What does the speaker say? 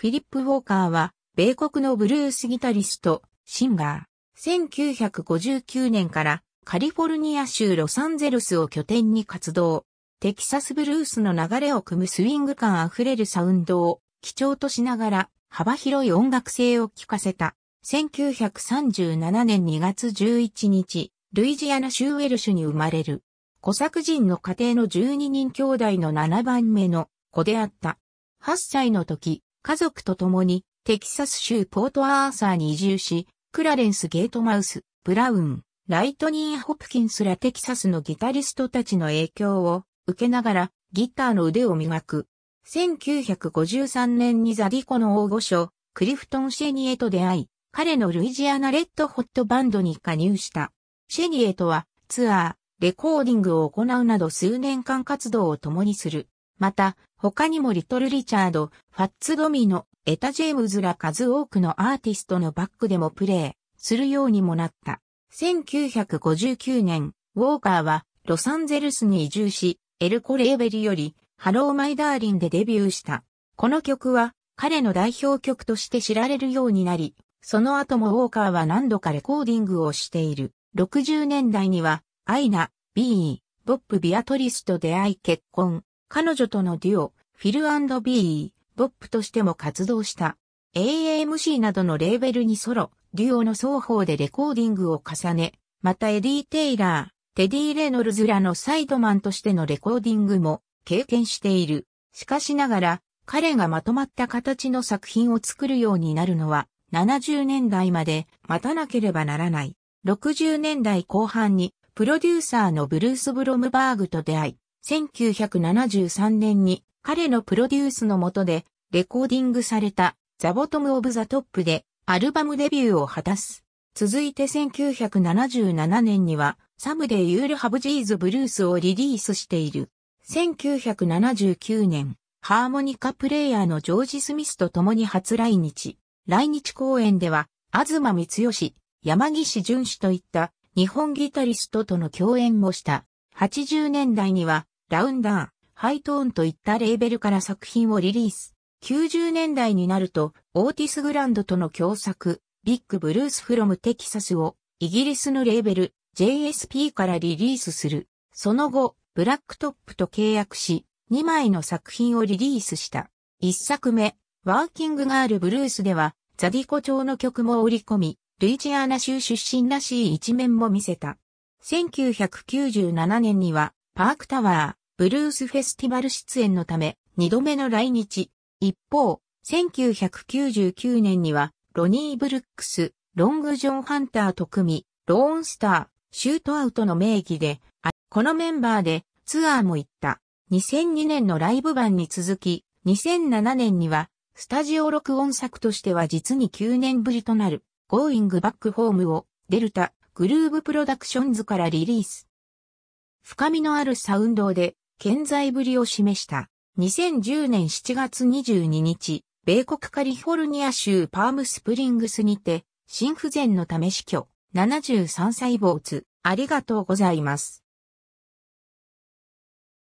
フィリップ・ウォーカーは、米国のブルースギタリスト、シンガー。1959年からカリフォルニア州ロサンゼルスを拠点に活動。テキサスブルースの流れを組むスイング感あふれるサウンドを基調としながら幅広い音楽性を聞かせた。1937年2月11日、ルイジアナ州ウェルシュに生まれる。小作人の家庭の12人兄弟の7番目の子であった。8歳の時、家族と共にテキサス州ポートアーサーに移住し、クラレンス・ゲートマウス、ブラウン、ライトニー・ホプキンスらテキサスのギタリストたちの影響を受けながらギターの腕を磨く。1953年にザディコの大御所、クリフトン・シェニエと出会い、彼のルイジアナ・レッドホットバンドに加入した。シェニエとはツアー、レコーディングを行うなど数年間活動を共にする。また、他にもリトル・リチャード、ファッツ・ドミノ、エタ・ジェームズら数多くのアーティストのバックでもプレイするようにもなった。1959年、ウォーカーはロサンゼルスに移住し、エルコレーベリより Hello My Darling でデビューした。この曲は彼の代表曲として知られるようになり、その後もウォーカーは何度かレコーディングをしている。60年代には、アイナ、ビー、ボップ・ビアトリスと出会い結婚。彼女とのデュオ、フィルビー、ボップとしても活動した。AAMC などのレーベルにソロ、デュオの双方でレコーディングを重ね、またエディ・テイラー、テディ・レノルズらのサイドマンとしてのレコーディングも経験している。しかしながら、彼がまとまった形の作品を作るようになるのは、70年代まで待たなければならない。60年代後半にプロデューサーのブルース・ブロムバーグと出会い、1973年に彼のプロデュースの下でレコーディングされた The Bottom of the Top でアルバムデビューを果たす。続いて1977年には Someday You'll Have These Blues をリリースしている。1979年、ハーモニカプレイヤーのジョージ・スミスと共に初来日。来日公演では、吾妻光良、山岸潤史といった日本ギタリストとの共演もした。80年代にはラウンダー、ハイトーンといったレーベルから作品をリリース。90年代になるとオーティス・グランドとの共作、 Big Blues from Texas をイギリスのレーベル JSP からリリースする。その後、ブラックトップと契約し、2枚の作品をリリースした。1作目、 Working Girl Blues では、ザディコ調の曲も織り込み、ルイジアナ州出身らしい一面も見せた。1997年には、パークタワー、ブルースフェスティバル出演のため、二度目の来日。一方、1999年には、ロニー・ブルックス、ロング・ジョン・ハンターと組み、ローンスター、シュートアウトの名義で、このメンバーでツアーも行った。2002年のライブ版に続き、2007年には、スタジオ録音作としては実に9年ぶりとなる、Going Back Home をデルタグルーブプロダクションズからリリース。深みのあるサウンドで健在ぶりを示した。2010年7月22日、米国カリフォルニア州パームスプリングスにて、心不全のため死去、73歳没、ありがとうございます。